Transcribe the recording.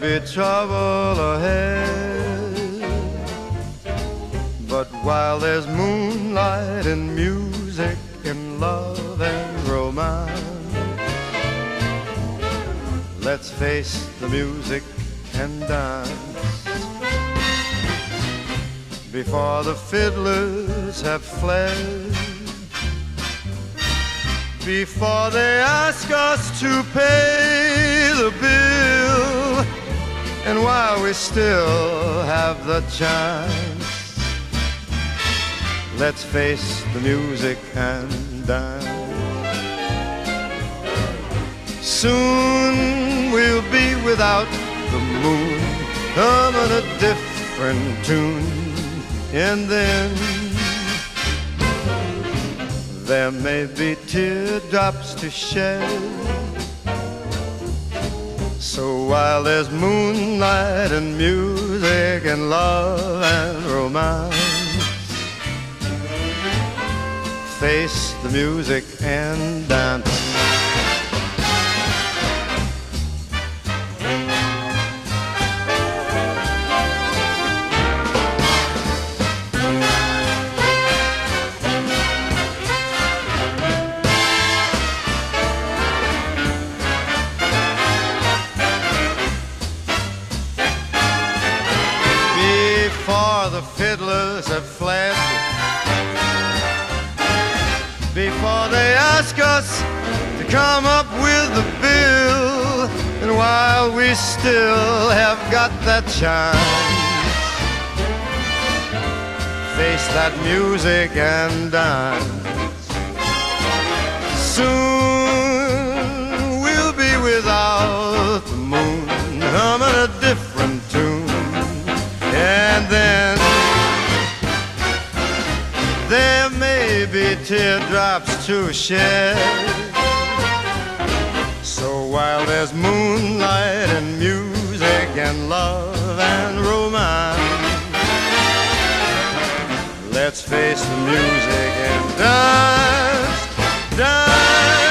be trouble ahead. But while there's moonlight and music and love and romance, let's face the music and dance. Before the fiddlers have fled, before they ask us to pay we still have the chance, let's face the music and dance. Soon we'll be without the moon, humming a different tune, and then there may be teardrops to shed. So while there's moonlight and music and love and romance, face the music and dance. Fiddlers have fled, before they ask us to come up with the bill, and while we still have got that chance, face that music and dance. Soon be teardrops to shed. So while there's moonlight and music and love and romance, let's face the music and dance, dance.